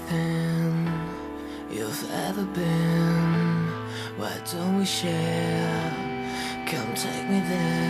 everything you've ever been. Why don't we share? Come take me there.